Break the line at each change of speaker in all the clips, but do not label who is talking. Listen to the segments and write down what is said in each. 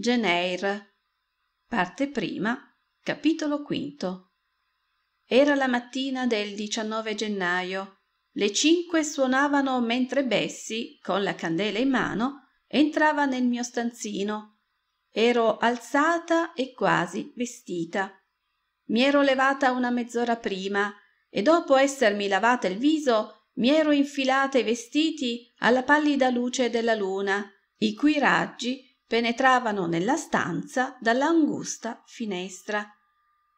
Eyre Parte prima Capitolo quinto Era la mattina del 19 gennaio. Le cinque suonavano mentre Bessie, con la candela in mano, entrava nel mio stanzino. Ero alzata e quasi vestita. Mi ero levata una mezz'ora prima e dopo essermi lavata il viso mi ero infilata i vestiti alla pallida luce della luna, i cui raggi penetravano nella stanza dall'angusta finestra.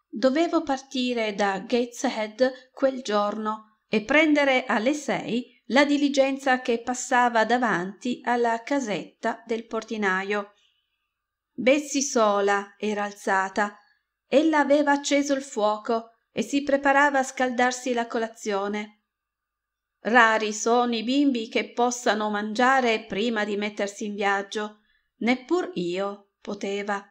Dovevo partire da Gateshead quel giorno e prendere alle sei la diligenza che passava davanti alla casetta del portinaio. Bessie sola era alzata. Ella aveva acceso il fuoco e si preparava a scaldarsi la colazione. Rari sono i bimbi che possano mangiare prima di mettersi in viaggio neppur io poteva.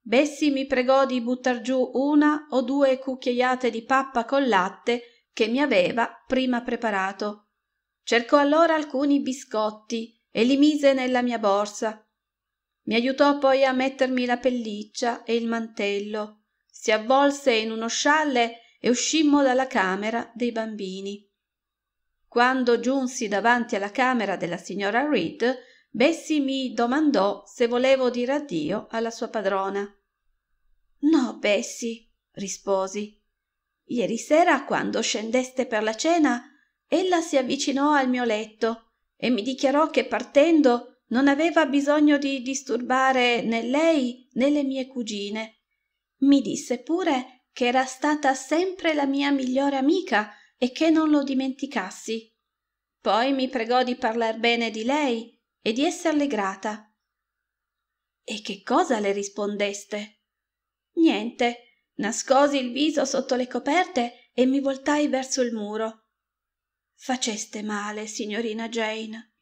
Bessi mi pregò di buttar giù una o due cucchiaiate di pappa col latte che mi aveva prima preparato. Cercò allora alcuni biscotti e li mise nella mia borsa. Mi aiutò poi a mettermi la pelliccia e il mantello. Si avvolse in uno scialle e uscimmo dalla camera dei bambini. Quando giunsi davanti alla camera della signora reed bessie mi domandò se volevo dire addio alla sua padrona. No bessie risposi. Ieri sera quando scendeste per la cena ella si avvicinò al mio letto e mi dichiarò che partendo non aveva bisogno di disturbare né lei né le mie cugine. Mi disse pure che era stata sempre la mia migliore amica e che non lo dimenticassi. Poi mi pregò di parlar bene di lei e di esserle grata. E che cosa le rispondeste? Niente. Nascosi il viso sotto le coperte e mi voltai verso il muro. Faceste male, signorina Jane.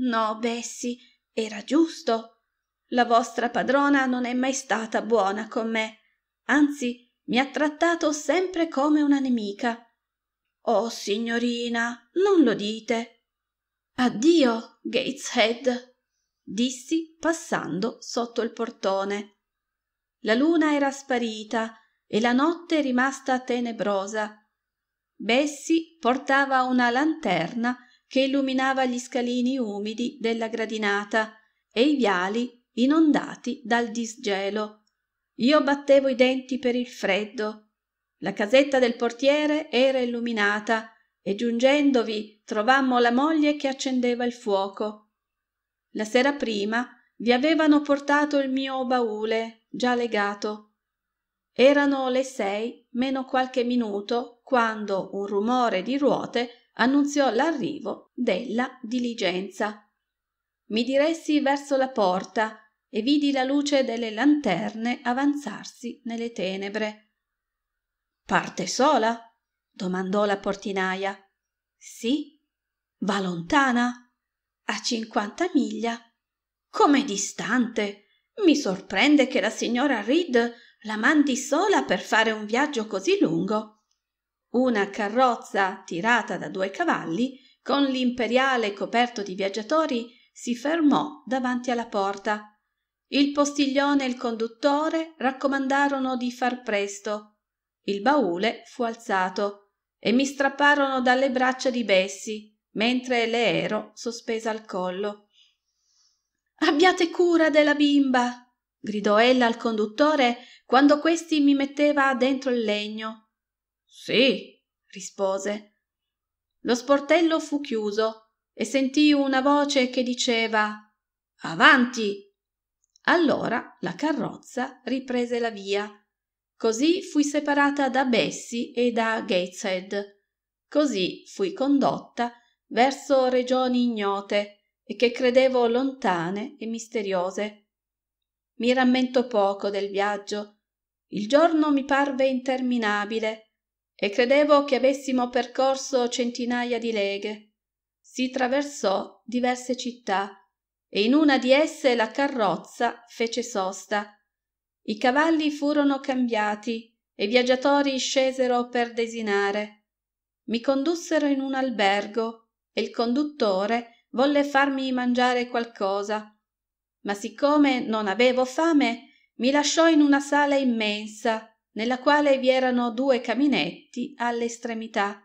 No, Bessie, era giusto. La vostra padrona non è mai stata buona con me, anzi mi ha trattato sempre come una nemica. Oh, signorina, non lo dite addio gateshead dissi passando sotto il portone. La luna era sparita e la notte rimasta tenebrosa. Bessie portava una lanterna che illuminava gli scalini umidi della gradinata e i viali inondati dal disgelo. Io battevo i denti per il freddo. La casetta del portiere era illuminata e giungendovi trovammo la moglie che accendeva il fuoco. La sera prima vi avevano portato il mio baule già legato. Erano le sei meno qualche minuto quando un rumore di ruote annunziò l'arrivo della diligenza. Mi diressi verso la porta e vidi la luce delle lanterne avanzarsi nelle tenebre. Parte sola domandò la portinaia. Sì? Va lontana? A cinquanta miglia? Come distante? Mi sorprende che la signora reed la mandi sola per fare un viaggio così lungo. Una carrozza tirata da due cavalli con l'imperiale coperto di viaggiatori si fermò davanti alla porta. Il postiglione e il conduttore raccomandarono di far presto il baule fu alzato e mi strapparono dalle braccia di bessie mentre le ero sospesa al collo. Abbiate cura della bimba gridò ella al conduttore quando questi mi metteva dentro il legno. Sì rispose. Lo sportello fu chiuso e sentii una voce che diceva avanti! Allora la carrozza riprese la via così fui separata da bessie e da gateshead. Così fui condotta verso regioni ignote e che credevo lontane e misteriose. Mi rammento poco del viaggio. Il giorno mi parve interminabile e credevo che avessimo percorso centinaia di leghe. Si traversò diverse città e in una di esse la carrozza fece sosta i cavalli furono cambiati e viaggiatori scesero per desinare mi condussero in un albergo e il conduttore volle farmi mangiare qualcosa ma siccome non avevo fame, mi lasciò in una sala immensa, nella quale vi erano due caminetti alle estremità.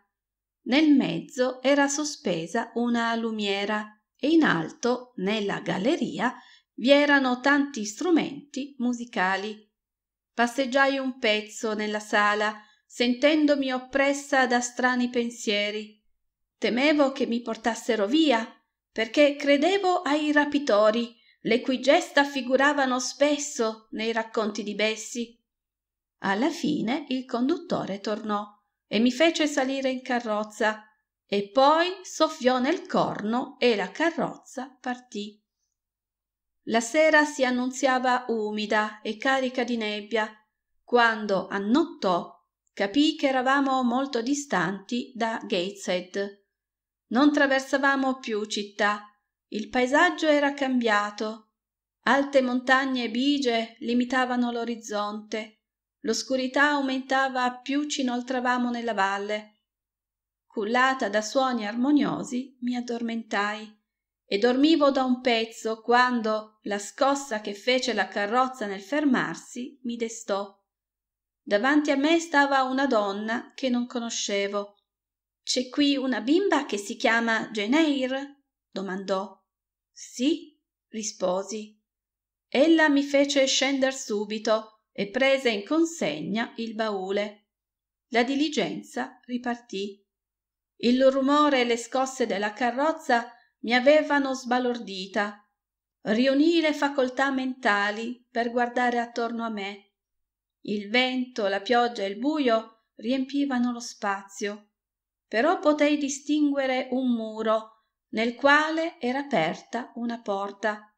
Nel mezzo era sospesa una lumiera e in alto, nella galleria, vi erano tanti strumenti musicali. Passeggiai un pezzo nella sala, sentendomi oppressa da strani pensieri. Temevo che mi portassero via, perché credevo ai rapitori, le cui gesta figuravano spesso nei racconti di Bessi. Alla fine il conduttore tornò e mi fece salire in carrozza e poi soffiò nel corno e la carrozza partì. La sera si annunziava umida e carica di nebbia. Quando annottò, capii che eravamo molto distanti da Gateshead. Non traversavamo più città. Il paesaggio era cambiato. Alte montagne bigie limitavano l'orizzonte. L'oscurità aumentava più ci inoltravamo nella valle. Cullata da suoni armoniosi, mi addormentai e dormivo da un pezzo quando la scossa che fece la carrozza nel fermarsi mi destò. Davanti a me stava una donna che non conoscevo. C'è qui una bimba che si chiama Jane domandò. Sì, risposi. Ella mi fece scender subito e prese in consegna il baule. La diligenza ripartì. Il rumore e le scosse della carrozza mi avevano sbalordita. Riunii le facoltà mentali per guardare attorno a me. Il vento, la pioggia e il buio riempivano lo spazio, però potei distinguere un muro nel quale era aperta una porta.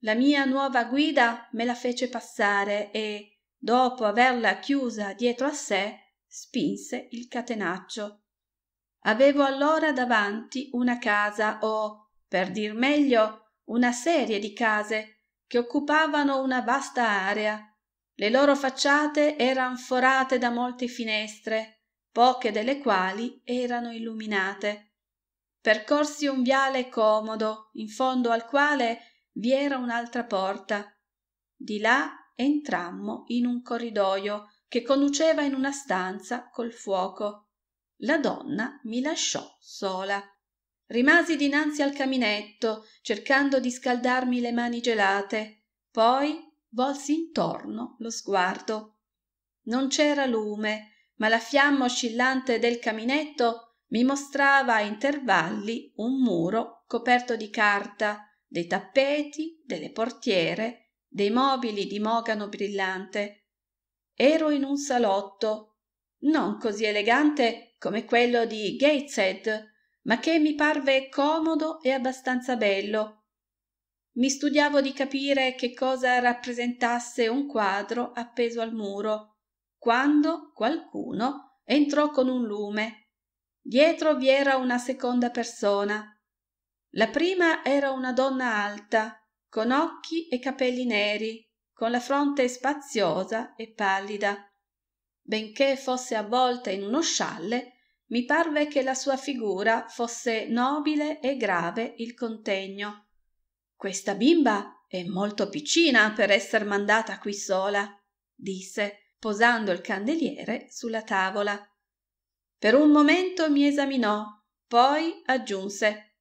La mia nuova guida me la fece passare e, dopo averla chiusa dietro a sé, spinse il catenaccio. Avevo allora davanti una casa o, per dir meglio, una serie di case che occupavano una vasta area. Le loro facciate eran forate da molte finestre, poche delle quali erano illuminate. Percorsi un viale comodo, in fondo al quale vi era un'altra porta. Di là entrammo in un corridoio che conduceva in una stanza col fuoco la donna mi lasciò sola. Rimasi dinanzi al caminetto, cercando di scaldarmi le mani gelate. Poi volsi intorno lo sguardo. Non c'era lume, ma la fiamma oscillante del caminetto mi mostrava a intervalli un muro coperto di carta, dei tappeti, delle portiere, dei mobili di mogano brillante. Ero in un salotto, non così elegante come quello di Gateshead, ma che mi parve comodo e abbastanza bello. Mi studiavo di capire che cosa rappresentasse un quadro appeso al muro, quando qualcuno entrò con un lume. Dietro vi era una seconda persona. La prima era una donna alta, con occhi e capelli neri, con la fronte spaziosa e pallida benché fosse avvolta in uno scialle, mi parve che la sua figura fosse nobile e grave il contegno. Questa bimba è molto piccina per esser mandata qui sola, disse, posando il candeliere sulla tavola. Per un momento mi esaminò, poi aggiunse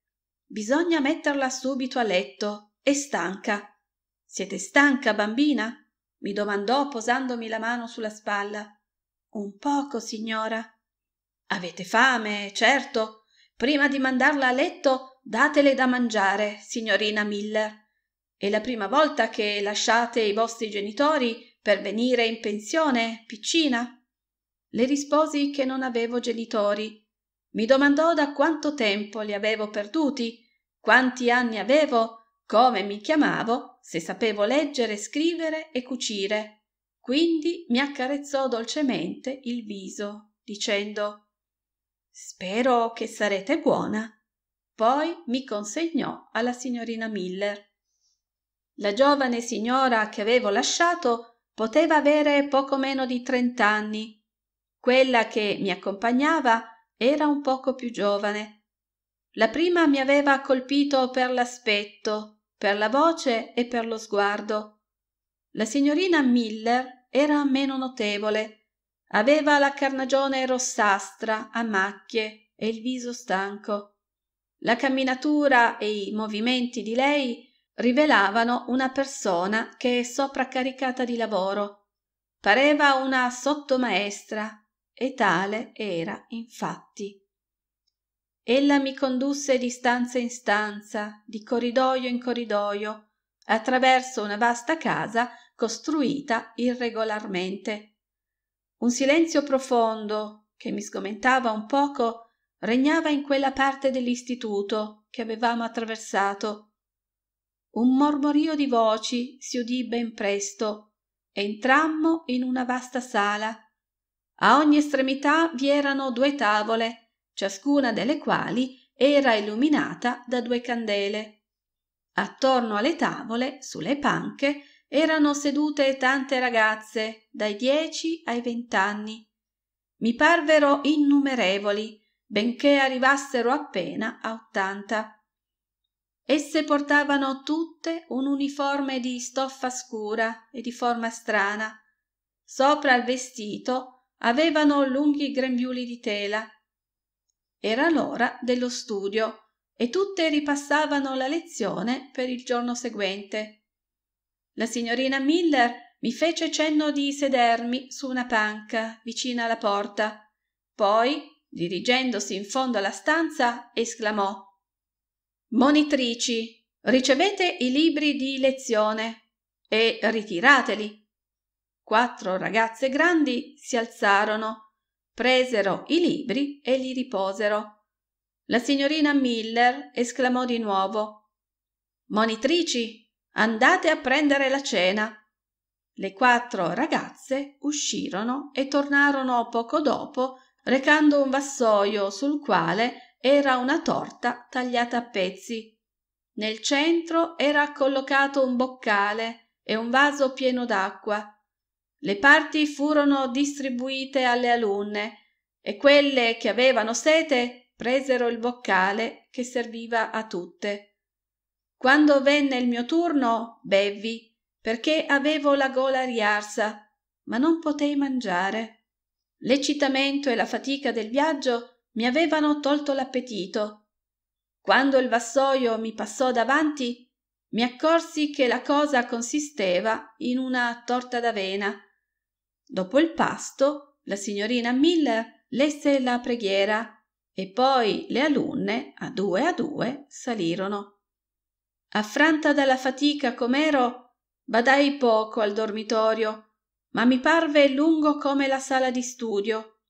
Bisogna metterla subito a letto, è stanca. Siete stanca, bambina? mi domandò posandomi la mano sulla spalla. Un poco, signora. Avete fame, certo. Prima di mandarla a letto, datele da mangiare, signorina Miller. È la prima volta che lasciate i vostri genitori per venire in pensione, piccina? Le risposi che non avevo genitori. Mi domandò da quanto tempo li avevo perduti, quanti anni avevo, come mi chiamavo, se sapevo leggere, scrivere e cucire quindi mi accarezzò dolcemente il viso, dicendo Spero che sarete buona. Poi mi consegnò alla signorina Miller. La giovane signora che avevo lasciato poteva avere poco meno di trent'anni. Quella che mi accompagnava era un poco più giovane. La prima mi aveva colpito per l'aspetto, per la voce e per lo sguardo. La signorina Miller era meno notevole. Aveva la carnagione rossastra a macchie e il viso stanco. La camminatura e i movimenti di lei rivelavano una persona che è sopraccaricata di lavoro. Pareva una sottomaestra e tale era infatti. Ella mi condusse di stanza in stanza, di corridoio in corridoio, attraverso una vasta casa costruita irregolarmente. Un silenzio profondo, che mi sgomentava un poco, regnava in quella parte dell'istituto che avevamo attraversato. Un mormorio di voci si udì ben presto. Entrammo in una vasta sala. A ogni estremità vi erano due tavole, ciascuna delle quali era illuminata da due candele. Attorno alle tavole, sulle panche, erano sedute tante ragazze, dai dieci ai vent'anni. Mi parvero innumerevoli, benché arrivassero appena a ottanta. Esse portavano tutte un uniforme di stoffa scura e di forma strana. Sopra il vestito avevano lunghi grembiuli di tela. Era l'ora dello studio e tutte ripassavano la lezione per il giorno seguente. La signorina Miller mi fece cenno di sedermi su una panca vicina alla porta. Poi dirigendosi in fondo alla stanza, esclamò Monitrici, ricevete i libri di lezione e ritirateli. Quattro ragazze grandi si alzarono, presero i libri e li riposero. La signorina Miller esclamò di nuovo Monitrici, andate a prendere la cena. Le quattro ragazze uscirono e tornarono poco dopo recando un vassoio sul quale era una torta tagliata a pezzi. Nel centro era collocato un boccale e un vaso pieno d'acqua. Le parti furono distribuite alle alunne e quelle che avevano sete presero il boccale che serviva a tutte. Quando venne il mio turno, bevvi, perché avevo la gola riarsa, ma non potei mangiare. L'eccitamento e la fatica del viaggio mi avevano tolto l'appetito. Quando il vassoio mi passò davanti, mi accorsi che la cosa consisteva in una torta d'avena. Dopo il pasto, la signorina Miller lesse la preghiera e poi le alunne, a due a due, salirono. Affranta dalla fatica com'ero, badai poco al dormitorio ma mi parve lungo come la sala di studio.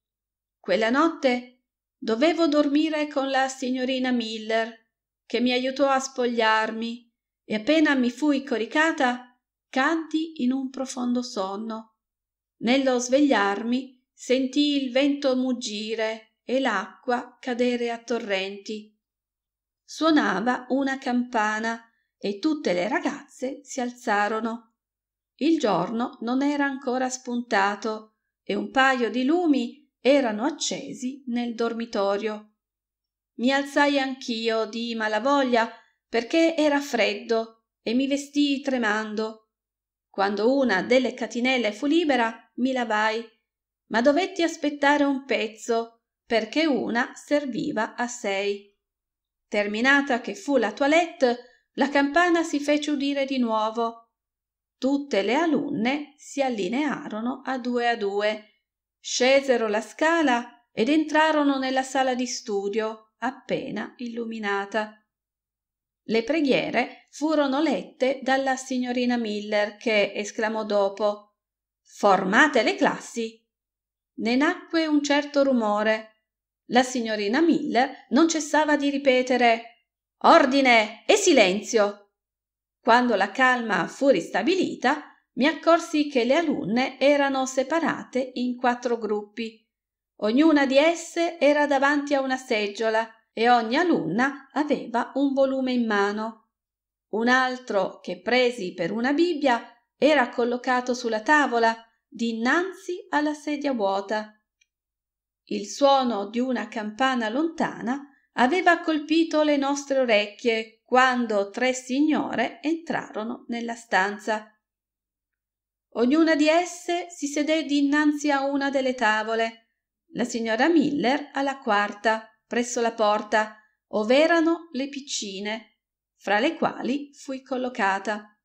Quella notte dovevo dormire con la signorina Miller, che mi aiutò a spogliarmi, e appena mi fui coricata, caddi in un profondo sonno. Nello svegliarmi sentii il vento muggire e l'acqua cadere a torrenti. Suonava una campana e tutte le ragazze si alzarono. Il giorno non era ancora spuntato e un paio di lumi erano accesi nel dormitorio. Mi alzai anch'io di malavoglia perché era freddo e mi vestii tremando. Quando una delle catinelle fu libera, mi lavai, ma dovetti aspettare un pezzo perché una serviva a sei. Terminata che fu la toilette, la campana si fece udire di nuovo Tutte le alunne si allinearono a due a due, scesero la scala ed entrarono nella sala di studio appena illuminata. Le preghiere furono lette dalla signorina Miller che esclamò dopo Formate le classi. Ne nacque un certo rumore. La signorina Miller non cessava di ripetere Ordine e silenzio. Quando la calma fu ristabilita, mi accorsi che le alunne erano separate in quattro gruppi. Ognuna di esse era davanti a una seggiola e ogni alunna aveva un volume in mano. Un altro, che presi per una Bibbia, era collocato sulla tavola, dinanzi alla sedia vuota. Il suono di una campana lontana aveva colpito le nostre orecchie quando tre signore entrarono nella stanza. Ognuna di esse si sedé dinanzi a una delle tavole, la signora Miller alla quarta, presso la porta, ov'erano le piccine, fra le quali fui collocata.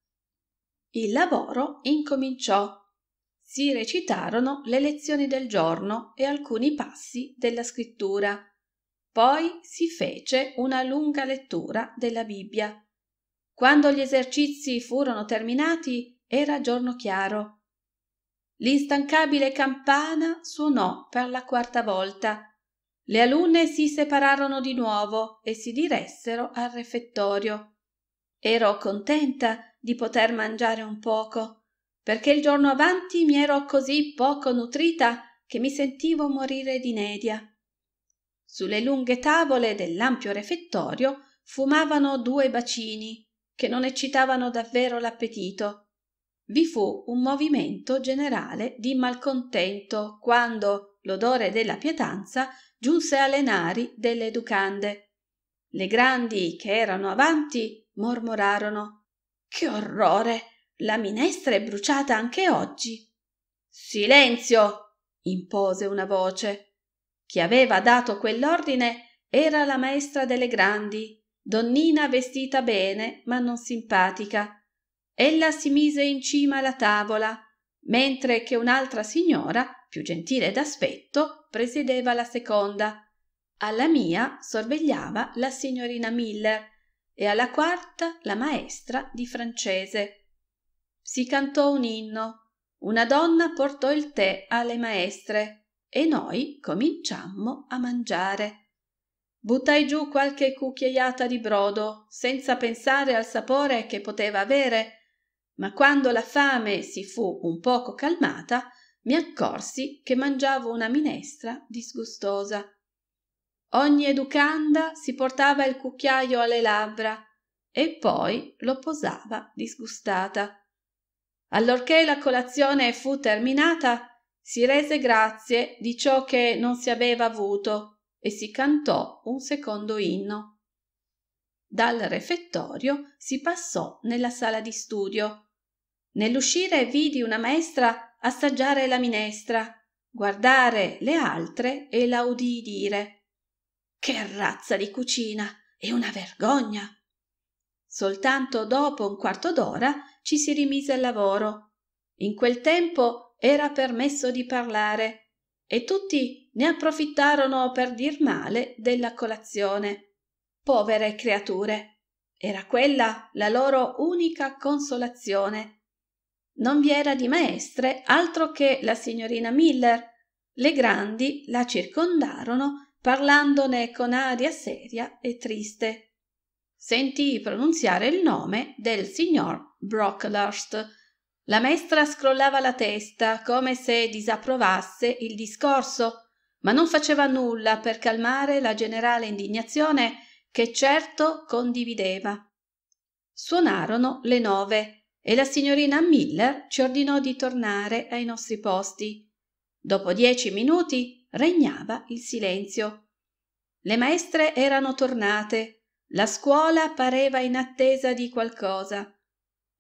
Il lavoro incominciò. Si recitarono le lezioni del giorno e alcuni passi della scrittura. Poi si fece una lunga lettura della Bibbia. Quando gli esercizi furono terminati, era giorno chiaro. L'instancabile campana suonò per la quarta volta. Le alunne si separarono di nuovo e si diressero al refettorio. Ero contenta di poter mangiare un poco, perché il giorno avanti mi ero così poco nutrita che mi sentivo morire di nedia. Sulle lunghe tavole dell'ampio refettorio fumavano due bacini che non eccitavano davvero l'appetito. Vi fu un movimento generale di malcontento quando l'odore della pietanza giunse alle nari delle educande. Le grandi che erano avanti mormorarono Che orrore. La minestra è bruciata anche oggi. Silenzio. impose una voce. Chi aveva dato quell'ordine era la maestra delle grandi, donnina vestita bene ma non simpatica. Ella si mise in cima alla tavola, mentre che un'altra signora, più gentile d'aspetto, presiedeva la seconda. Alla mia sorvegliava la signorina Miller e alla quarta la maestra di francese. Si cantò un inno, una donna portò il tè alle maestre e noi cominciammo a mangiare. Buttai giù qualche cucchiaiata di brodo, senza pensare al sapore che poteva avere, ma quando la fame si fu un poco calmata, mi accorsi che mangiavo una minestra disgustosa. Ogni educanda si portava il cucchiaio alle labbra e poi lo posava disgustata. Allorché la colazione fu terminata, si rese grazie di ciò che non si aveva avuto e si cantò un secondo inno. Dal refettorio si passò nella sala di studio. Nell'uscire vidi una maestra assaggiare la minestra, guardare le altre e la udii dire Che razza di cucina! È una vergogna! Soltanto dopo un quarto d'ora ci si rimise al lavoro. In quel tempo era permesso di parlare e tutti ne approfittarono per dir male della colazione. Povere creature! Era quella la loro unica consolazione non vi era di maestre altro che la signorina Miller. Le grandi la circondarono parlandone con aria seria e triste. Sentii pronunziare il nome del signor Brocklehurst. La maestra scrollava la testa come se disapprovasse il discorso, ma non faceva nulla per calmare la generale indignazione che certo condivideva. Suonarono le nove e la signorina Miller ci ordinò di tornare ai nostri posti. Dopo dieci minuti regnava il silenzio. Le maestre erano tornate, la scuola pareva in attesa di qualcosa.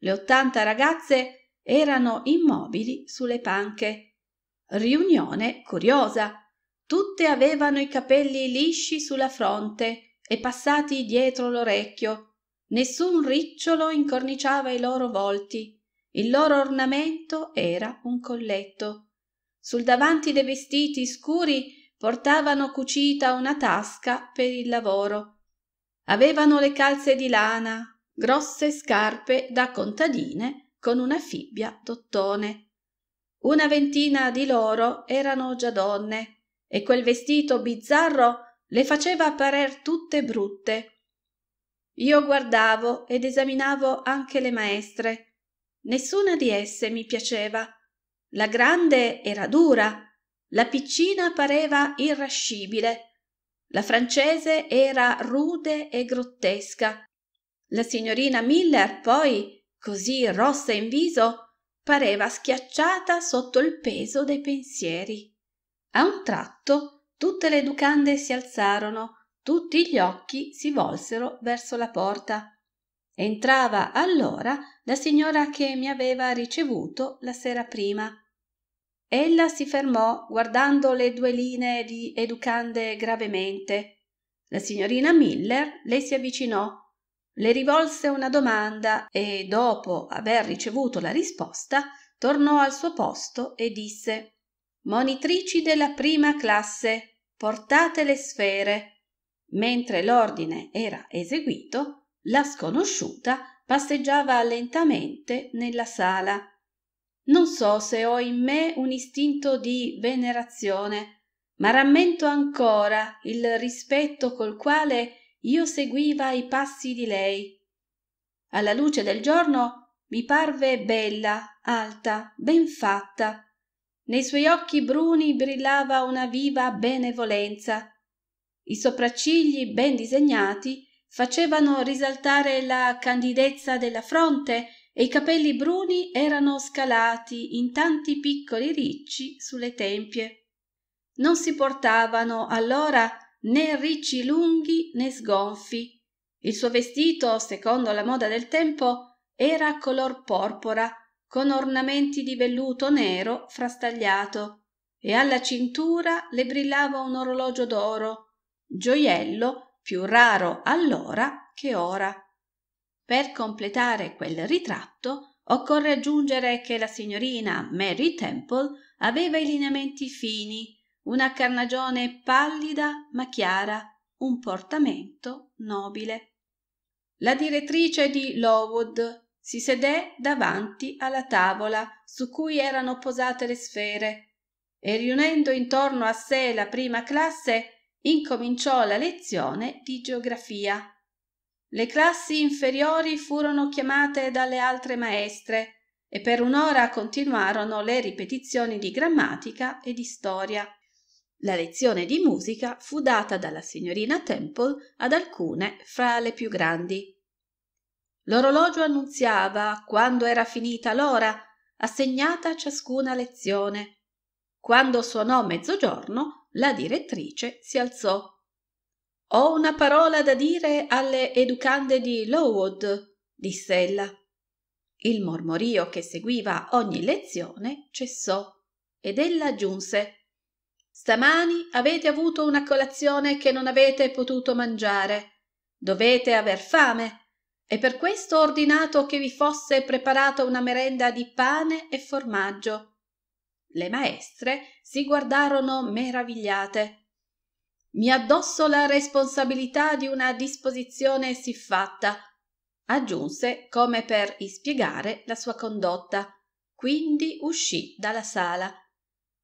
Le ottanta ragazze erano immobili sulle panche. Riunione curiosa. Tutte avevano i capelli lisci sulla fronte e passati dietro l'orecchio Nessun ricciolo incorniciava i loro volti. Il loro ornamento era un colletto. Sul davanti dei vestiti scuri portavano cucita una tasca per il lavoro. Avevano le calze di lana, grosse scarpe da contadine con una fibbia d'ottone. Una ventina di loro erano già donne e quel vestito bizzarro le faceva parer tutte brutte io guardavo ed esaminavo anche le maestre. Nessuna di esse mi piaceva. La grande era dura, la piccina pareva irascibile, la francese era rude e grottesca. La signorina Miller, poi, così rossa in viso, pareva schiacciata sotto il peso dei pensieri. A un tratto tutte le educande si alzarono tutti gli occhi si volsero verso la porta. Entrava allora la signora che mi aveva ricevuto la sera prima. Ella si fermò guardando le due linee di educande gravemente. La signorina Miller le si avvicinò, le rivolse una domanda e, dopo aver ricevuto la risposta, tornò al suo posto e disse Monitrici della prima classe, portate le sfere. Mentre l'ordine era eseguito, la sconosciuta passeggiava lentamente nella sala. Non so se ho in me un istinto di venerazione, ma rammento ancora il rispetto col quale io seguiva i passi di lei. Alla luce del giorno mi parve bella, alta, ben fatta. Nei suoi occhi bruni brillava una viva benevolenza. I sopraccigli ben disegnati facevano risaltare la candidezza della fronte e i capelli bruni erano scalati in tanti piccoli ricci sulle tempie. Non si portavano allora né ricci lunghi né sgonfi. Il suo vestito, secondo la moda del tempo, era color porpora, con ornamenti di velluto nero frastagliato, e alla cintura le brillava un orologio d'oro, gioiello più raro allora che ora. Per completare quel ritratto occorre aggiungere che la signorina Mary Temple aveva i lineamenti fini, una carnagione pallida ma chiara, un portamento nobile. La direttrice di Lowood si sedé davanti alla tavola su cui erano posate le sfere e riunendo intorno a sé la prima classe incominciò la lezione di geografia. Le classi inferiori furono chiamate dalle altre maestre e per un'ora continuarono le ripetizioni di grammatica e di storia. La lezione di musica fu data dalla signorina Temple ad alcune fra le più grandi. L'orologio annunziava quando era finita l'ora assegnata a ciascuna lezione. Quando suonò mezzogiorno, la direttrice si alzò. Ho una parola da dire alle educande di Lowood, disse ella. Il mormorio che seguiva ogni lezione cessò ed ella aggiunse Stamani avete avuto una colazione che non avete potuto mangiare. Dovete aver fame e per questo ho ordinato che vi fosse preparata una merenda di pane e formaggio. Le maestre si guardarono meravigliate mi addosso la responsabilità di una disposizione siffatta, aggiunse come per ispiegare la sua condotta. Quindi uscì dalla sala.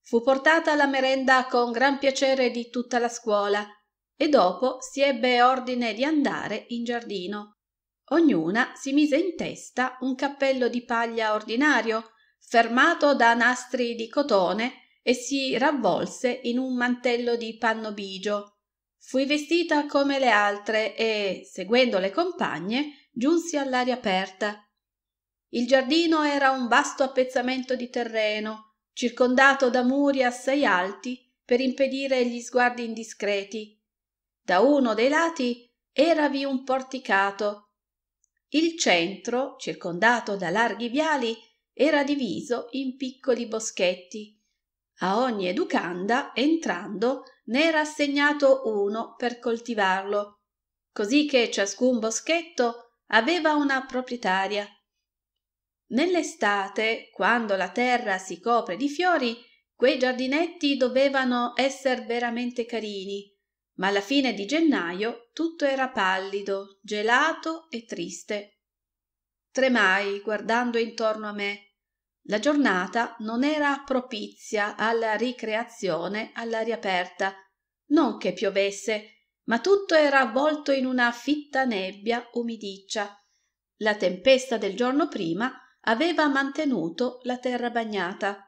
Fu portata la merenda con gran piacere di tutta la scuola e dopo si ebbe ordine di andare in giardino. Ognuna si mise in testa un cappello di paglia ordinario, fermato da nastri di cotone e si ravvolse in un mantello di panno bigio. Fui vestita come le altre e, seguendo le compagne, giunsi all'aria aperta. Il giardino era un vasto appezzamento di terreno, circondato da muri assai alti per impedire gli sguardi indiscreti. Da uno dei lati eravi un porticato. Il centro, circondato da larghi viali, era diviso in piccoli boschetti a ogni educanda, entrando, ne era assegnato uno per coltivarlo, così che ciascun boschetto aveva una proprietaria. Nell'estate, quando la terra si copre di fiori, quei giardinetti dovevano esser veramente carini, ma alla fine di gennaio tutto era pallido, gelato e triste. Tremai guardando intorno a me la giornata non era propizia alla ricreazione all'aria aperta, non che piovesse, ma tutto era avvolto in una fitta nebbia umidiccia. La tempesta del giorno prima aveva mantenuto la terra bagnata.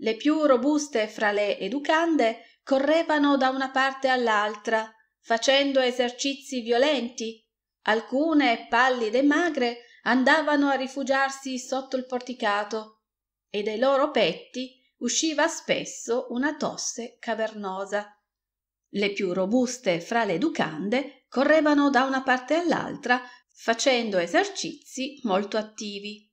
Le più robuste fra le educande correvano da una parte all'altra, facendo esercizi violenti. Alcune, pallide e magre, andavano a rifugiarsi sotto il porticato e dai loro petti usciva spesso una tosse cavernosa. Le più robuste fra le educande correvano da una parte all'altra facendo esercizi molto attivi.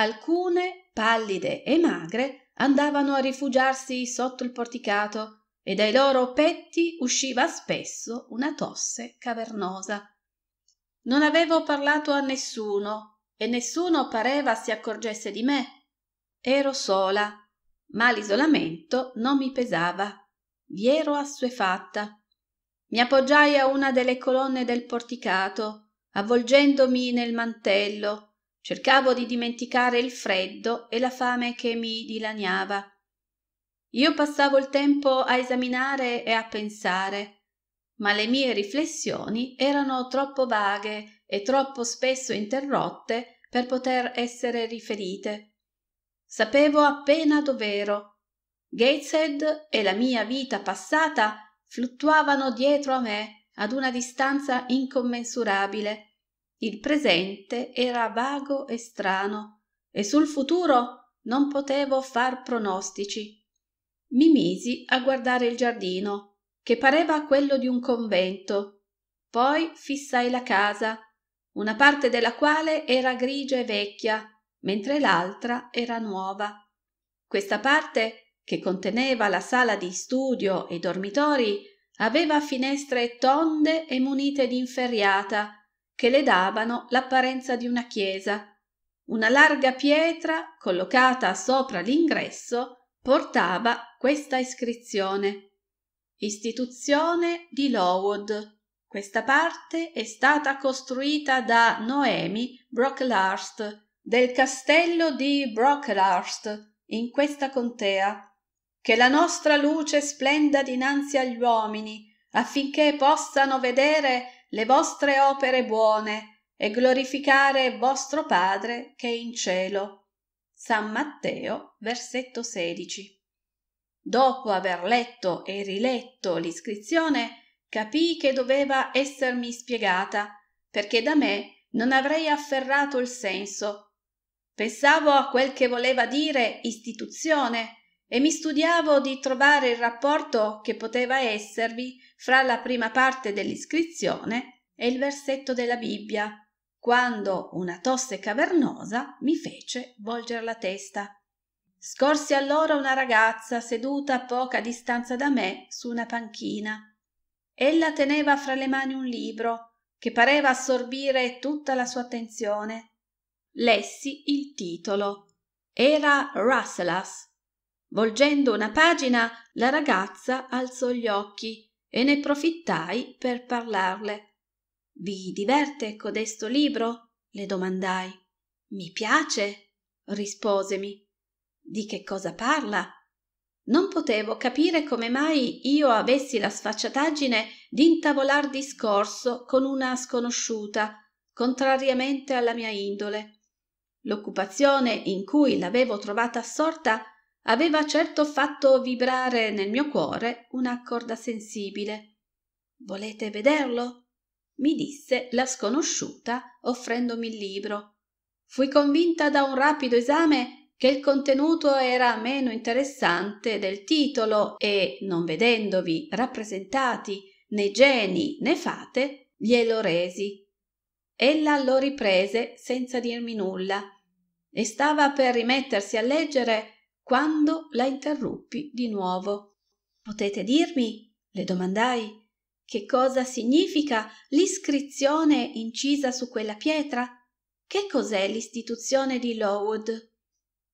Alcune, pallide e magre, andavano a rifugiarsi sotto il porticato e dai loro petti usciva spesso una tosse cavernosa. Non avevo parlato a nessuno e nessuno pareva si accorgesse di me. Ero sola, ma l'isolamento non mi pesava. Vi ero assuefatta. Mi appoggiai a una delle colonne del porticato, avvolgendomi nel mantello. Cercavo di dimenticare il freddo e la fame che mi dilaniava. Io passavo il tempo a esaminare e a pensare, ma le mie riflessioni erano troppo vaghe e troppo spesso interrotte per poter essere riferite. Sapevo appena dov'ero. Gateshead e la mia vita passata fluttuavano dietro a me ad una distanza incommensurabile. Il presente era vago e strano e sul futuro non potevo far pronostici mi misi a guardare il giardino, che pareva quello di un convento. Poi fissai la casa, una parte della quale era grigia e vecchia, mentre l'altra era nuova. Questa parte, che conteneva la sala di studio e dormitori, aveva finestre tonde e munite di inferriata, che le davano l'apparenza di una chiesa. Una larga pietra, collocata sopra l'ingresso, portava questa iscrizione Istituzione di Lowood. Questa parte è stata costruita da Noemi Brocklehurst del castello di Brocklehurst in questa contea. Che la nostra luce splenda dinanzi agli uomini affinché possano vedere le vostre opere buone e glorificare vostro Padre che è in cielo. San Matteo, versetto 16. Dopo aver letto e riletto l'iscrizione, capii che doveva essermi spiegata, perché da me non avrei afferrato il senso. Pensavo a quel che voleva dire istituzione e mi studiavo di trovare il rapporto che poteva esservi fra la prima parte dell'iscrizione e il versetto della Bibbia quando una tosse cavernosa mi fece volger la testa. Scorsi allora una ragazza seduta a poca distanza da me su una panchina. Ella teneva fra le mani un libro che pareva assorbire tutta la sua attenzione. Lessi il titolo. Era Rasselas. Volgendo una pagina, la ragazza alzò gli occhi e ne profittai per parlarle. Vi diverte codesto libro? le domandai. Mi piace, risposemi. Di che cosa parla? Non potevo capire come mai io avessi la sfacciataggine di intavolar discorso con una sconosciuta, contrariamente alla mia indole. L'occupazione in cui l'avevo trovata assorta aveva certo fatto vibrare nel mio cuore una corda sensibile. Volete vederlo? mi disse la sconosciuta offrendomi il libro. Fui convinta da un rapido esame che il contenuto era meno interessante del titolo e, non vedendovi rappresentati né geni né fate, glielo resi. Ella lo riprese senza dirmi nulla e stava per rimettersi a leggere quando la interruppi di nuovo. Potete dirmi? le domandai che cosa significa l'iscrizione incisa su quella pietra? Che cos'è l'istituzione di Lowood?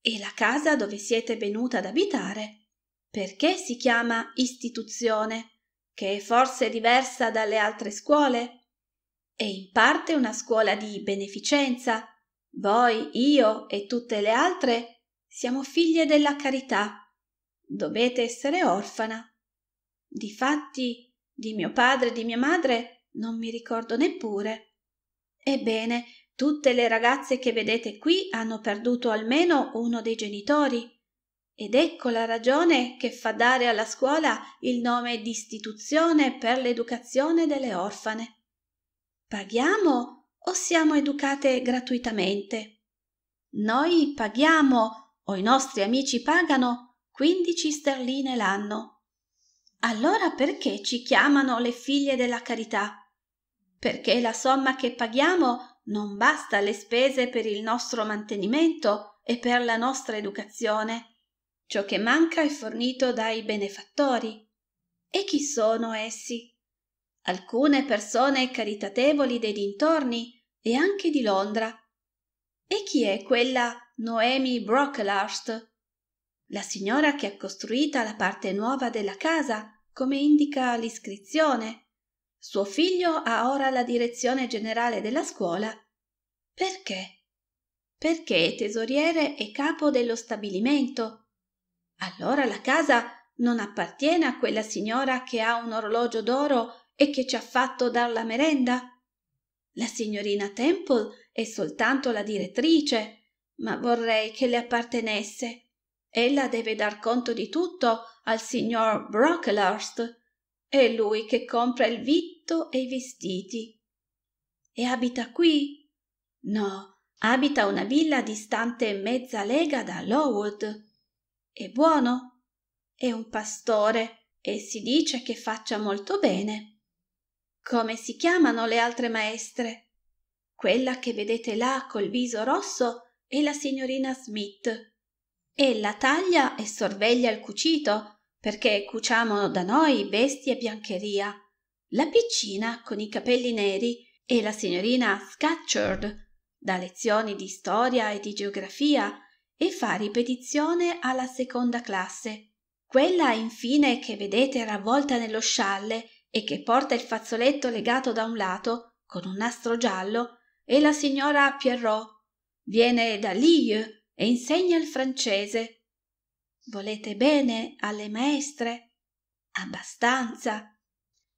E la casa dove siete venuta ad abitare? Perché si chiama istituzione? Che è forse diversa dalle altre scuole? È in parte una scuola di beneficenza. Voi, io e tutte le altre siamo figlie della carità. Dovete essere orfana. Difatti, di mio padre e di mia madre non mi ricordo neppure. Ebbene, tutte le ragazze che vedete qui hanno perduto almeno uno dei genitori. Ed ecco la ragione che fa dare alla scuola il nome di istituzione per l'educazione delle orfane. Paghiamo o siamo educate gratuitamente? Noi paghiamo o i nostri amici pagano 15 sterline l'anno allora perché ci chiamano le figlie della carità? perché la somma che paghiamo non basta alle spese per il nostro mantenimento e per la nostra educazione. Ciò che manca è fornito dai benefattori. E chi sono essi? Alcune persone caritatevoli dei dintorni e anche di Londra. E chi è quella Noemi Brocklehurst? La signora che ha costruita la parte nuova della casa, come indica l'iscrizione. Suo figlio ha ora la direzione generale della scuola. Perché? Perché è tesoriere e capo dello stabilimento. Allora la casa non appartiene a quella signora che ha un orologio d'oro e che ci ha fatto dar la merenda? La signorina Temple è soltanto la direttrice, ma vorrei che le appartenesse. Ella deve dar conto di tutto al signor Brocklehurst. È lui che compra il vitto e i vestiti. E abita qui? No, abita una villa distante mezza lega da Lowood. È buono? È un pastore e si dice che faccia molto bene. Come si chiamano le altre maestre? Quella che vedete là col viso rosso è la signorina Smith. Ella taglia e sorveglia il cucito, perché cuciamo da noi vesti e biancheria. La piccina con i capelli neri è la signorina Scatcherd, dà lezioni di storia e di geografia e fa ripetizione alla seconda classe. Quella infine che vedete ravvolta nello scialle e che porta il fazzoletto legato da un lato con un nastro giallo è la signora Pierrot. Viene da Lille e insegna il francese. Volete bene alle maestre? Abbastanza.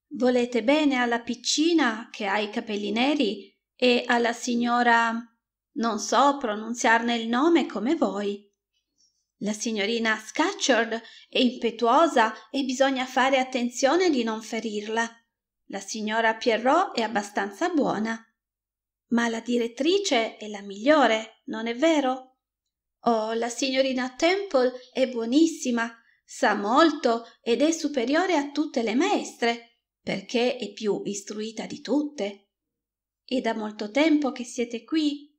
Volete bene alla piccina che ha i capelli neri e alla signora non so pronunziarne il nome come voi. La signorina Scatcherd è impetuosa e bisogna fare attenzione di non ferirla. La signora Pierrot è abbastanza buona. Ma la direttrice è la migliore, non è vero? Oh, la signorina Temple è buonissima, sa molto ed è superiore a tutte le maestre, perché è più istruita di tutte. E da molto tempo che siete qui?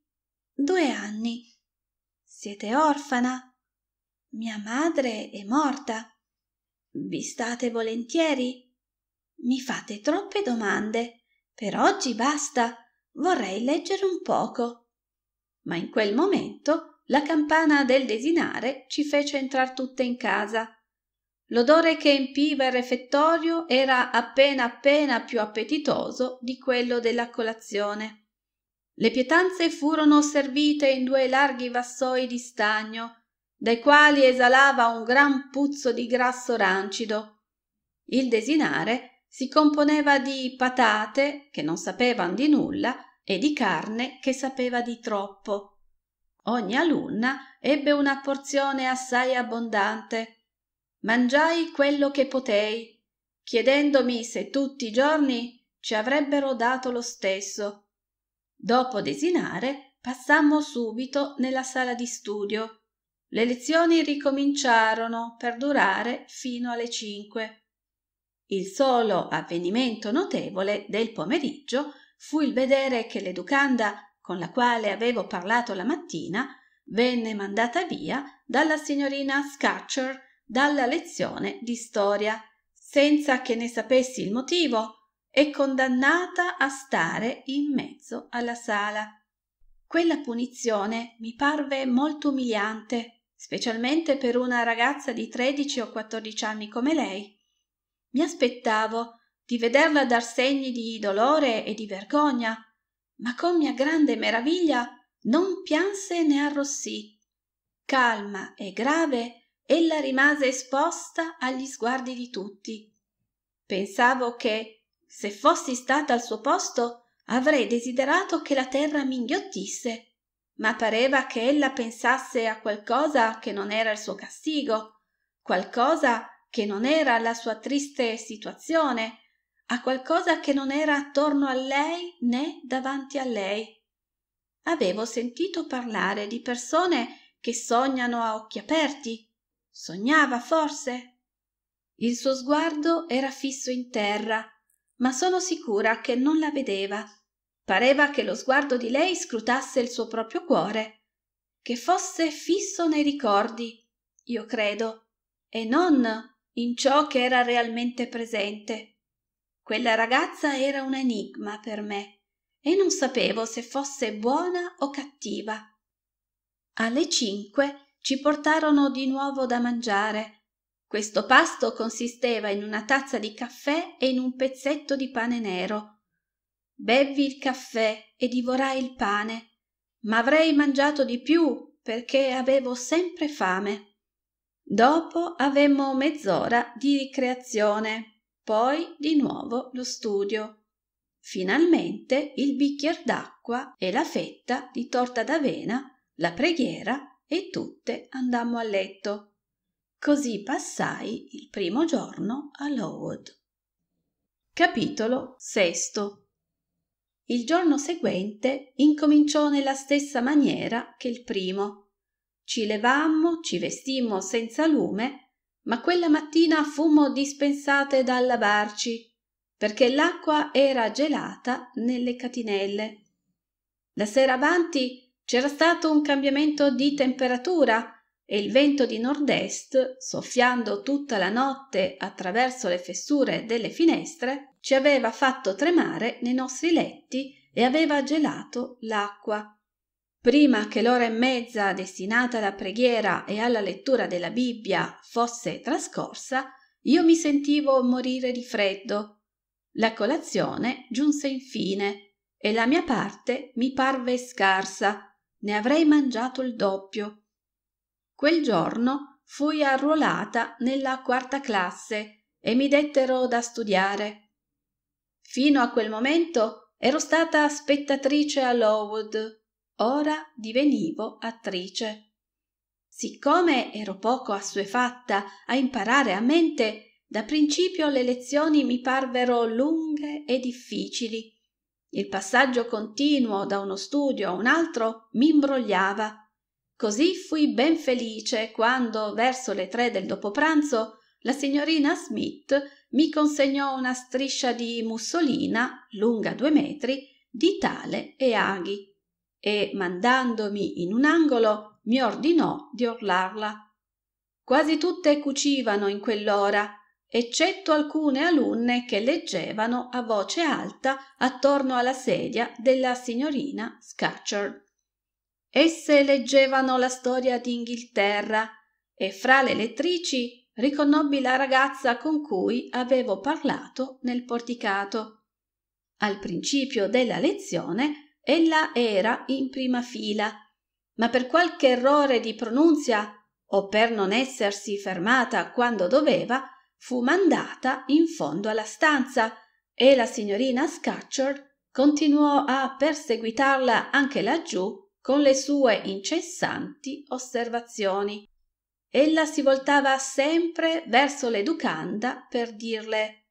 Due anni. Siete orfana? Mia madre è morta. Vi state volentieri? Mi fate troppe domande. Per oggi basta. Vorrei leggere un poco. Ma in quel momento la campana del desinare ci fece entrar tutte in casa. L'odore che empiva il refettorio era appena appena più appetitoso di quello della colazione. Le pietanze furono servite in due larghi vassoi di stagno dai quali esalava un gran puzzo di grasso rancido. Il desinare si componeva di patate, che non sapevan di nulla, e di carne, che sapeva di troppo. Ogni alunna ebbe una porzione assai abbondante. Mangiai quello che potei, chiedendomi se tutti i giorni ci avrebbero dato lo stesso. Dopo desinare passammo subito nella sala di studio le lezioni ricominciarono per durare fino alle cinque. Il solo avvenimento notevole del pomeriggio fu il vedere che l'educanda con la quale avevo parlato la mattina venne mandata via dalla signorina Scatcher dalla lezione di storia, senza che ne sapessi il motivo, e condannata a stare in mezzo alla sala. Quella punizione mi parve molto umiliante specialmente per una ragazza di tredici o quattordici anni come lei. Mi aspettavo di vederla dar segni di dolore e di vergogna, ma con mia grande meraviglia non pianse né arrossì. Calma e grave, ella rimase esposta agli sguardi di tutti. Pensavo che, se fossi stata al suo posto, avrei desiderato che la terra mi inghiottisse ma pareva che ella pensasse a qualcosa che non era il suo castigo, qualcosa che non era la sua triste situazione, a qualcosa che non era attorno a lei né davanti a lei. Avevo sentito parlare di persone che sognano a occhi aperti. Sognava forse? Il suo sguardo era fisso in terra, ma sono sicura che non la vedeva. Pareva che lo sguardo di lei scrutasse il suo proprio cuore, che fosse fisso nei ricordi, io credo, e non in ciò che era realmente presente. Quella ragazza era un enigma per me e non sapevo se fosse buona o cattiva. Alle cinque ci portarono di nuovo da mangiare. Questo pasto consisteva in una tazza di caffè e in un pezzetto di pane nero. Bevvi il caffè e divorai il pane, ma avrei mangiato di più perché avevo sempre fame. Dopo avemmo mezz'ora di ricreazione, poi di nuovo lo studio. Finalmente il bicchier d'acqua e la fetta di torta d'avena, la preghiera e tutte andammo a letto. Così passai il primo giorno a Lowood. Capitolo sesto. Il giorno seguente incominciò nella stessa maniera che il primo. Ci levammo, ci vestimmo senza lume, ma quella mattina fummo dispensate da lavarci perché l'acqua era gelata nelle catinelle. La sera avanti c'era stato un cambiamento di temperatura e il vento di nord-est, soffiando tutta la notte attraverso le fessure delle finestre, ci aveva fatto tremare nei nostri letti e aveva gelato l'acqua. Prima che l'ora e mezza destinata alla preghiera e alla lettura della Bibbia fosse trascorsa, io mi sentivo morire di freddo la colazione giunse infine e la mia parte mi parve scarsa, ne avrei mangiato il doppio. Quel giorno fui arruolata nella quarta classe e mi dettero da studiare. Fino a quel momento ero stata spettatrice a Lowood, ora divenivo attrice. Siccome ero poco assuefatta a imparare a mente da principio le lezioni mi parvero lunghe e difficili. Il passaggio continuo da uno studio a un altro mi imbrogliava. Così fui ben felice quando, verso le tre del dopopranzo, la signorina Smith mi consegnò una striscia di mussolina, lunga due metri, di tale e aghi, e mandandomi in un angolo mi ordinò di orlarla. Quasi tutte cucivano in quell'ora eccetto alcune alunne che leggevano a voce alta attorno alla sedia della signorina Scatcherd. Esse leggevano la storia d'Inghilterra e fra le lettrici riconobbi la ragazza con cui avevo parlato nel porticato. Al principio della lezione ella era in prima fila, ma per qualche errore di pronunzia o per non essersi fermata quando doveva, fu mandata in fondo alla stanza e la signorina Scatcherd continuò a perseguitarla anche laggiù con le sue incessanti osservazioni. Ella si voltava sempre verso l'educanda per dirle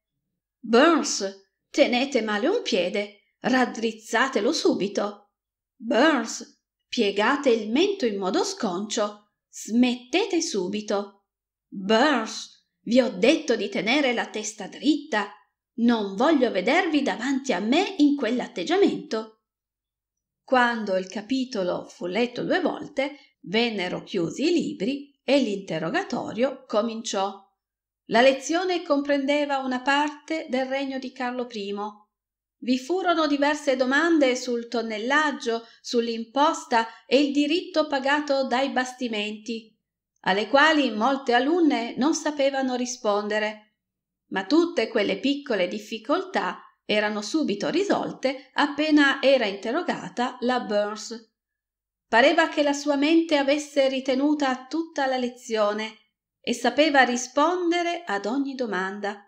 Burns, tenete male un piede, raddrizzatelo subito. Burns, piegate il mento in modo sconcio, smettete subito. Burns, vi ho detto di tenere la testa dritta. Non voglio vedervi davanti a me in quell'atteggiamento. Quando il capitolo fu letto due volte, vennero chiusi i libri e l'interrogatorio cominciò. La lezione comprendeva una parte del regno di Carlo I. Vi furono diverse domande sul tonnellaggio, sull'imposta e il diritto pagato dai bastimenti alle quali molte alunne non sapevano rispondere, ma tutte quelle piccole difficoltà erano subito risolte appena era interrogata la Burns. Pareva che la sua mente avesse ritenuta tutta la lezione e sapeva rispondere ad ogni domanda.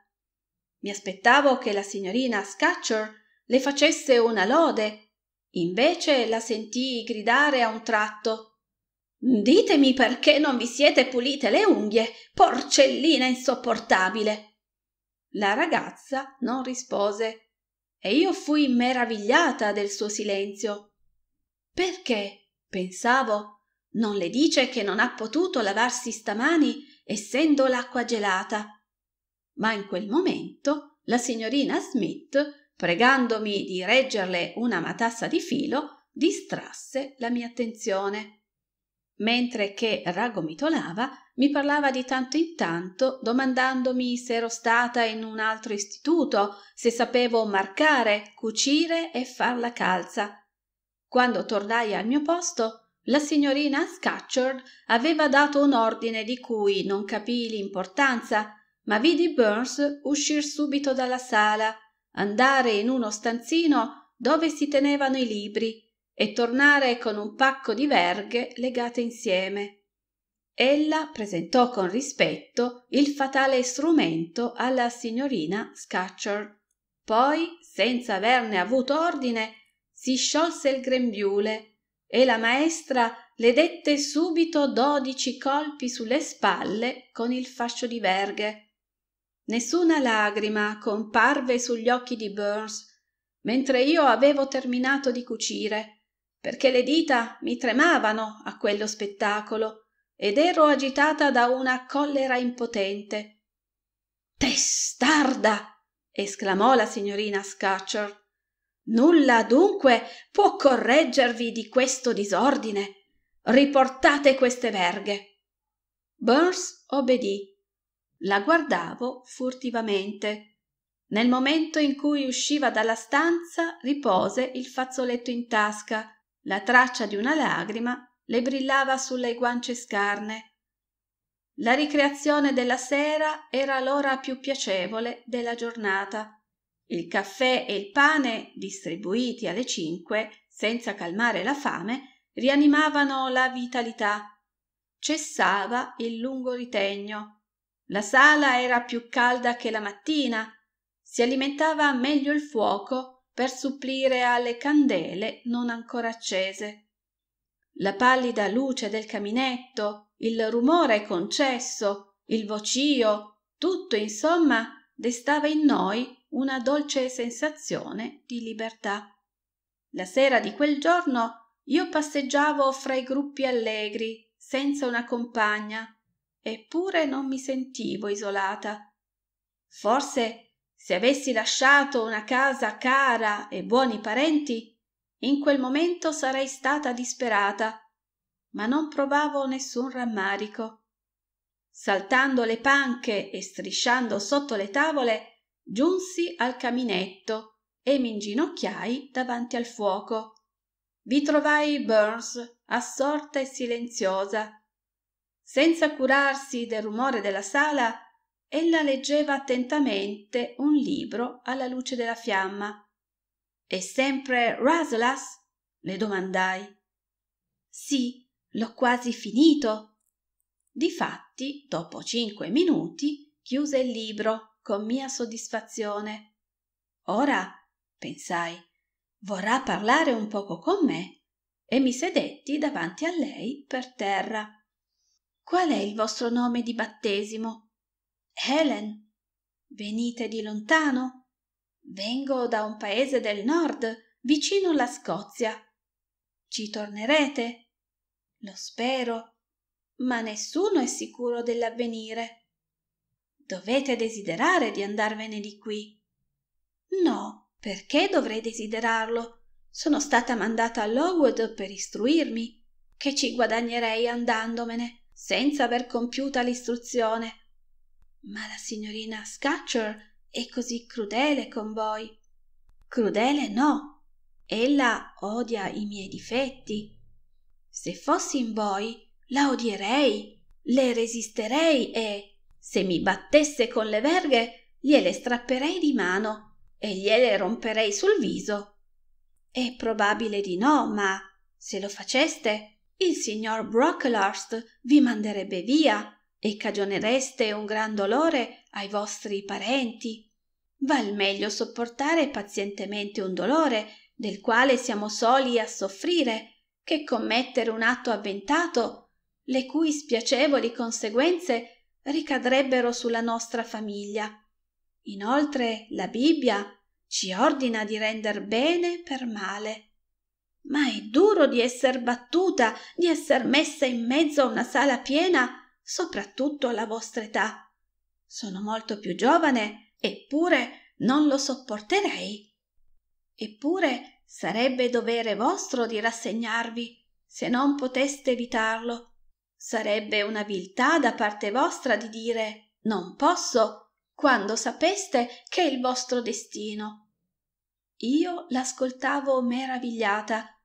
Mi aspettavo che la signorina Scatcher le facesse una lode, invece la sentii gridare a un tratto Ditemi perché non vi siete pulite le unghie, porcellina insopportabile. La ragazza non rispose e io fui meravigliata del suo silenzio. Perché, pensavo, non le dice che non ha potuto lavarsi stamani essendo l'acqua gelata. Ma in quel momento la signorina Smith, pregandomi di reggerle una matassa di filo, distrasse la mia attenzione. Mentre che ragomitolava, mi parlava di tanto in tanto, domandandomi se ero stata in un altro istituto, se sapevo marcare, cucire e far la calza. Quando tornai al mio posto, la signorina Scatcherd aveva dato un ordine di cui non capii l'importanza, ma vidi Burns uscir subito dalla sala, andare in uno stanzino dove si tenevano i libri e tornare con un pacco di verghe legate insieme. Ella presentò con rispetto il fatale strumento alla signorina Scatcherd. Poi, senza averne avuto ordine, si sciolse il grembiule e la maestra le dette subito dodici colpi sulle spalle con il fascio di verghe. Nessuna lagrima comparve sugli occhi di Burns mentre io avevo terminato di cucire, perché le dita mi tremavano a quello spettacolo ed ero agitata da una collera impotente. Testarda! esclamò la signorina Scatcher. Nulla dunque può correggervi di questo disordine. Riportate queste verghe. Burns obbedì. La guardavo furtivamente. Nel momento in cui usciva dalla stanza ripose il fazzoletto in tasca. La traccia di una lagrima le brillava sulle guance scarne. La ricreazione della sera era l'ora più piacevole della giornata. Il caffè e il pane, distribuiti alle cinque, senza calmare la fame, rianimavano la vitalità. Cessava il lungo ritegno. La sala era più calda che la mattina. Si alimentava meglio il fuoco per supplire alle candele non ancora accese la pallida luce del caminetto, il rumore concesso, il vocio, tutto insomma destava in noi una dolce sensazione di libertà. La sera di quel giorno io passeggiavo fra i gruppi allegri, senza una compagna, eppure non mi sentivo isolata. Forse se avessi lasciato una casa cara e buoni parenti, in quel momento sarei stata disperata, ma non provavo nessun rammarico. Saltando le panche e strisciando sotto le tavole, giunsi al caminetto e mi inginocchiai davanti al fuoco. Vi trovai Burns, assorta e silenziosa. Senza curarsi del rumore della sala, ella leggeva attentamente un libro alla luce della fiamma. È sempre Raslas? le domandai. Sì, l'ho quasi finito. Difatti, dopo cinque minuti, chiuse il libro con mia soddisfazione. Ora, pensai, vorrà parlare un poco con me e mi sedetti davanti a lei per terra. Qual è il vostro nome di battesimo? Helen. Venite di lontano? Vengo da un paese del nord, vicino alla Scozia. Ci tornerete? Lo spero, ma nessuno è sicuro dell'avvenire. Dovete desiderare di andarvene di qui. No, perché dovrei desiderarlo? Sono stata mandata a Lowood per istruirmi. Che ci guadagnerei andandomene, senza aver compiuta l'istruzione? Ma la signorina Scatcher è così crudele con voi. Crudele no. Ella odia i miei difetti. Se fossi in voi, la odierei, le resisterei e, se mi battesse con le verghe, gliele strapperei di mano e gliele romperei sul viso. È probabile di no, ma se lo faceste, il signor Brocklehurst vi manderebbe via e cagionereste un gran dolore ai vostri parenti. Val meglio sopportare pazientemente un dolore del quale siamo soli a soffrire che commettere un atto avventato le cui spiacevoli conseguenze ricadrebbero sulla nostra famiglia. Inoltre la Bibbia ci ordina di render bene per male. Ma è duro di esser battuta, di esser messa in mezzo a una sala piena soprattutto alla vostra età. Sono molto più giovane, eppure non lo sopporterei. Eppure sarebbe dovere vostro di rassegnarvi, se non poteste evitarlo. Sarebbe una viltà da parte vostra di dire non posso, quando sapeste che è il vostro destino. Io l'ascoltavo meravigliata.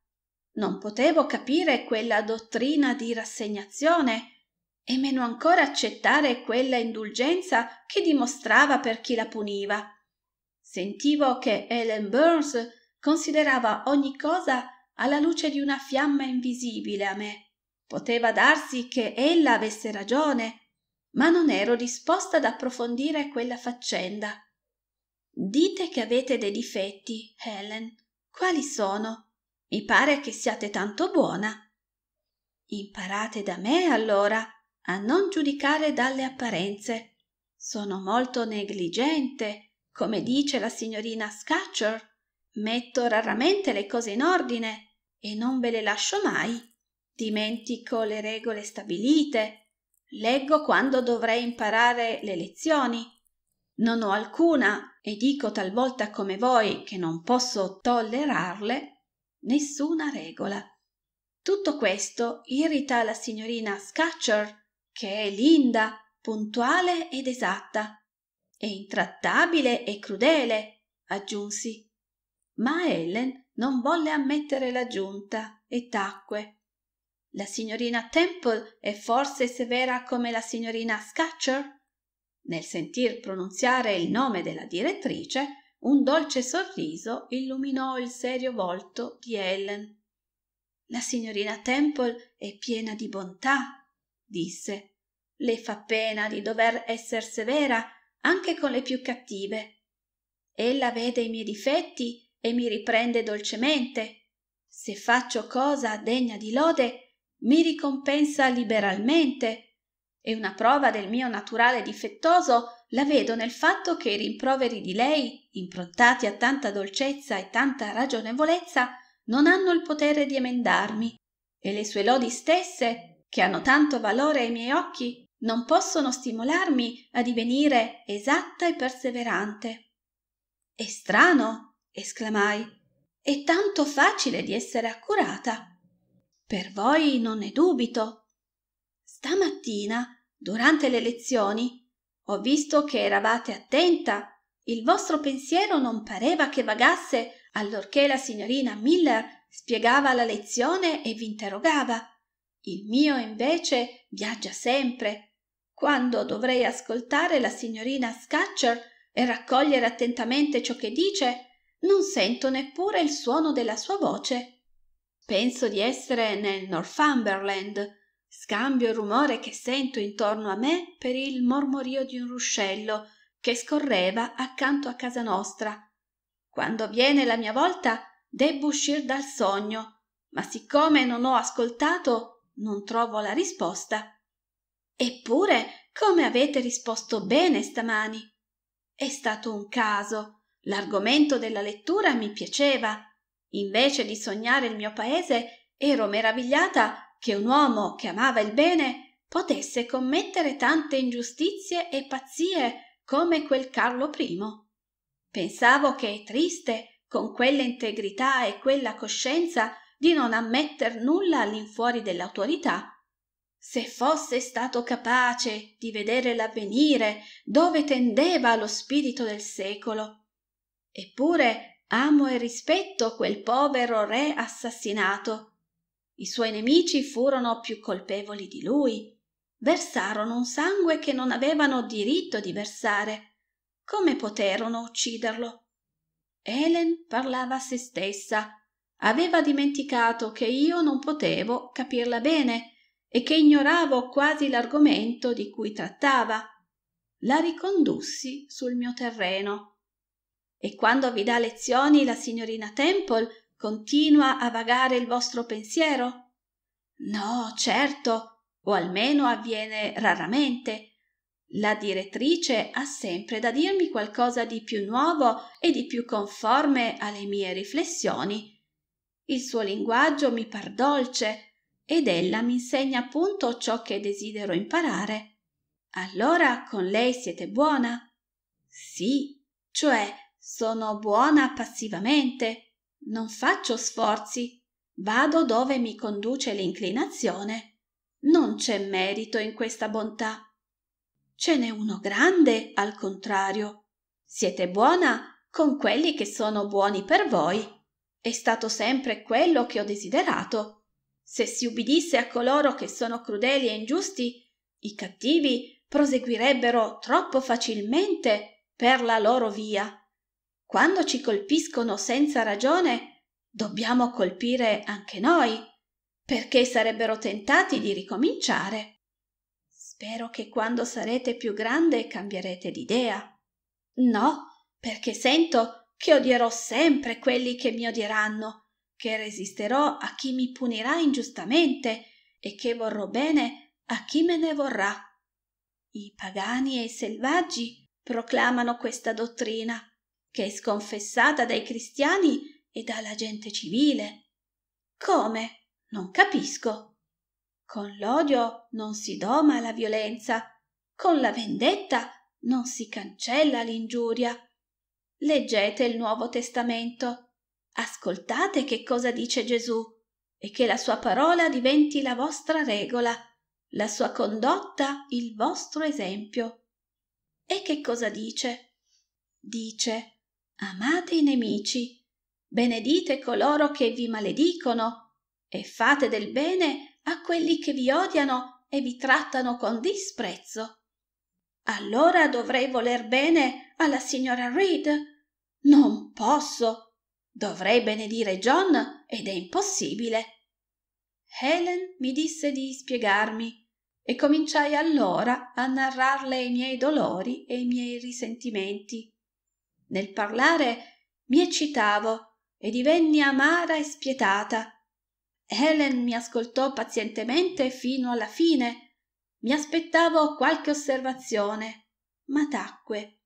Non potevo capire quella dottrina di rassegnazione e meno ancora accettare quella indulgenza che dimostrava per chi la puniva. Sentivo che Ellen Burns considerava ogni cosa alla luce di una fiamma invisibile a me. Poteva darsi che ella avesse ragione, ma non ero disposta ad approfondire quella faccenda. Dite che avete dei difetti, Helen. Quali sono? Mi pare che siate tanto buona. Imparate da me, allora, a non giudicare dalle apparenze. Sono molto negligente, come dice la signorina Scatcher. Metto raramente le cose in ordine e non ve le lascio mai. Dimentico le regole stabilite. Leggo quando dovrei imparare le lezioni. Non ho alcuna, e dico talvolta come voi che non posso tollerarle, nessuna regola. Tutto questo irrita la signorina Scatcher che è linda, puntuale ed esatta, e intrattabile e crudele, aggiunsi. Ma Ellen non volle ammettere l'aggiunta e tacque. La signorina Temple è forse severa come la signorina Scatcher? Nel sentir pronunziare il nome della direttrice, un dolce sorriso illuminò il serio volto di Ellen. La signorina Temple è piena di bontà, disse. Le fa pena di dover esser severa anche con le più cattive. Ella vede i miei difetti e mi riprende dolcemente. Se faccio cosa degna di lode, mi ricompensa liberalmente. E una prova del mio naturale difettoso la vedo nel fatto che i rimproveri di lei, improntati a tanta dolcezza e tanta ragionevolezza, non hanno il potere di emendarmi, e le sue lodi stesse che hanno tanto valore ai miei occhi, non possono stimolarmi a divenire esatta e perseverante. È strano, esclamai, è tanto facile di essere accurata. Per voi non ne dubito. Stamattina, durante le lezioni, ho visto che eravate attenta. Il vostro pensiero non pareva che vagasse allorché la signorina Miller spiegava la lezione e vi interrogava. Il mio invece viaggia sempre. Quando dovrei ascoltare la signorina Scatcher e raccogliere attentamente ciò che dice, non sento neppure il suono della sua voce. Penso di essere nel Northumberland. Scambio il rumore che sento intorno a me per il mormorio di un ruscello che scorreva accanto a casa nostra. Quando viene la mia volta, debbo uscir dal sogno, ma siccome non ho ascoltato non trovo la risposta. Eppure, come avete risposto bene stamani? È stato un caso. L'argomento della lettura mi piaceva. Invece di sognare il mio paese, ero meravigliata che un uomo che amava il bene potesse commettere tante ingiustizie e pazzie come quel Carlo I. Pensavo che è triste, con quella integrità e quella coscienza, di non ammetter nulla all'infuori dell'autorità. Se fosse stato capace di vedere l'avvenire dove tendeva lo spirito del secolo. Eppure amo e rispetto quel povero re assassinato. I suoi nemici furono più colpevoli di lui. Versarono un sangue che non avevano diritto di versare. Come poterono ucciderlo? Helen parlava a se stessa Aveva dimenticato che io non potevo capirla bene e che ignoravo quasi l'argomento di cui trattava. La ricondussi sul mio terreno. E quando vi dà lezioni la signorina Temple, continua a vagare il vostro pensiero? No, certo, o almeno avviene raramente. La direttrice ha sempre da dirmi qualcosa di più nuovo e di più conforme alle mie riflessioni il suo linguaggio mi par dolce ed ella mi insegna appunto ciò che desidero imparare. Allora con lei siete buona? Sì, cioè Sono buona passivamente, non faccio sforzi, vado dove mi conduce l'inclinazione. Non c'è merito in questa bontà. Ce n'è uno grande, al contrario. Siete buona con quelli che sono buoni per voi. È stato sempre quello che ho desiderato. Se si ubbidisse a coloro che sono crudeli e ingiusti, i cattivi proseguirebbero troppo facilmente per la loro via. Quando ci colpiscono senza ragione, dobbiamo colpire anche noi, perché sarebbero tentati di ricominciare. Spero che quando sarete più grande cambierete d'idea. No, perché sento che odierò sempre quelli che mi odieranno, che resisterò a chi mi punirà ingiustamente e che vorrò bene a chi me ne vorrà. I pagani e i selvaggi proclamano questa dottrina che è sconfessata dai cristiani e dalla gente civile. Come? Non capisco. Con l'odio non si doma la violenza, con la vendetta non si cancella l'ingiuria. Leggete il Nuovo Testamento, ascoltate che cosa dice Gesù e che la sua parola diventi la vostra regola, la sua condotta il vostro esempio. E che cosa dice? Dice Amate i nemici, benedite coloro che vi maledicono e fate del bene a quelli che vi odiano e vi trattano con disprezzo. Allora dovrei voler bene alla signora Reed? Non posso. Dovrei benedire John ed è impossibile. Helen mi disse di spiegarmi e cominciai allora a narrarle i miei dolori e i miei risentimenti. Nel parlare mi eccitavo e divenni amara e spietata. Helen mi ascoltò pazientemente fino alla fine. Mi aspettavo qualche osservazione, ma tacque.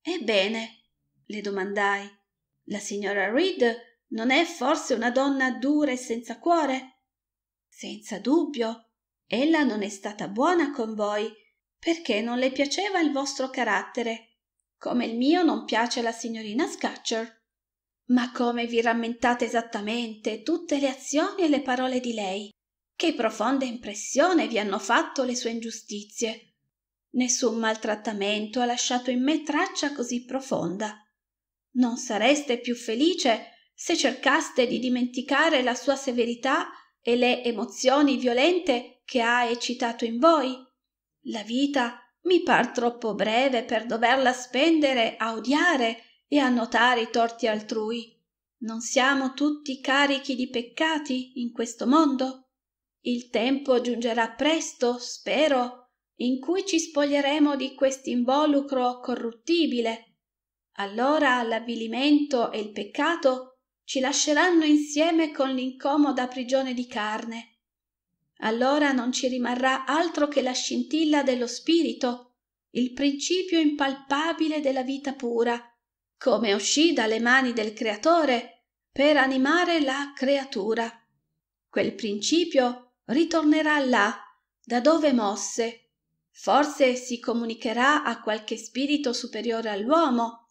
Ebbene, le domandai, la signora Reed non è forse una donna dura e senza cuore? Senza dubbio. Ella non è stata buona con voi, perché non le piaceva il vostro carattere come il mio non piace alla signorina Scatcher. Ma come vi rammentate esattamente tutte le azioni e le parole di lei? Che profonda impressione vi hanno fatto le sue ingiustizie. Nessun maltrattamento ha lasciato in me traccia così profonda. Non sareste più felice se cercaste di dimenticare la sua severità e le emozioni violente che ha eccitato in voi? La vita mi par troppo breve per doverla spendere a odiare e a notare i torti altrui. Non siamo tutti carichi di peccati in questo mondo? Il tempo giungerà presto, spero, in cui ci spoglieremo di quest'involucro corruttibile. Allora l'avvilimento e il peccato ci lasceranno insieme con l'incomoda prigione di carne allora non ci rimarrà altro che la scintilla dello spirito, il principio impalpabile della vita pura, come uscì dalle mani del Creatore per animare la creatura. Quel principio ritornerà là, da dove mosse. Forse si comunicherà a qualche spirito superiore all'uomo,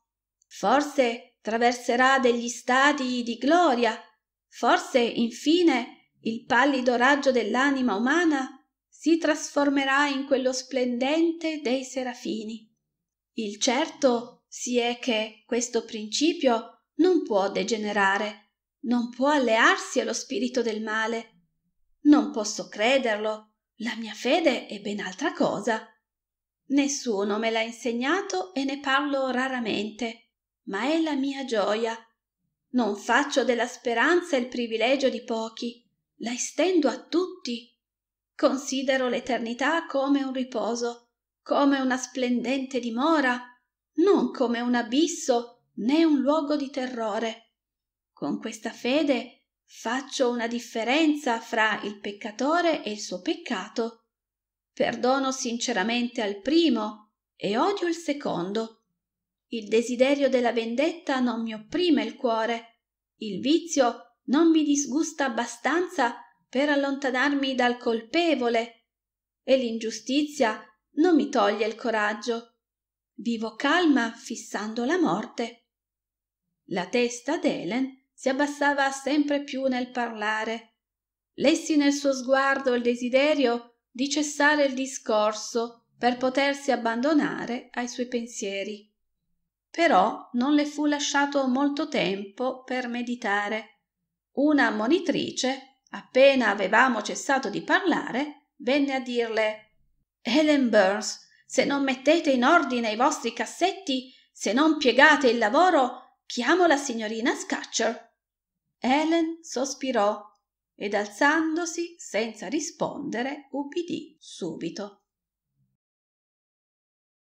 forse traverserà degli stadi di gloria, forse infine il pallido raggio dell'anima umana si trasformerà in quello splendente dei serafini. Il certo si è che questo principio non può degenerare, non può allearsi allo spirito del male. Non posso crederlo, la mia fede è ben altra cosa. Nessuno me l'ha insegnato e ne parlo raramente, ma è la mia gioia. Non faccio della speranza il privilegio di pochi, la estendo a tutti. Considero l'eternità come un riposo, come una splendente dimora, non come un abisso né un luogo di terrore. Con questa fede faccio una differenza fra il peccatore e il suo peccato. Perdono sinceramente al primo e odio il secondo. Il desiderio della vendetta non mi opprime il cuore. Il vizio non mi disgusta abbastanza per allontanarmi dal colpevole e l'ingiustizia non mi toglie il coraggio. Vivo calma fissando la morte. La testa d'Ellen si abbassava sempre più nel parlare. Lessi nel suo sguardo il desiderio di cessare il discorso per potersi abbandonare ai suoi pensieri. Però non le fu lasciato molto tempo per meditare. Una monitrice, appena avevamo cessato di parlare, venne a dirle Ellen Burns, se non mettete in ordine i vostri cassetti, se non piegate il lavoro, Chiamo la signorina Scatcher. Helen sospirò ed alzandosi senza rispondere ubbidì subito.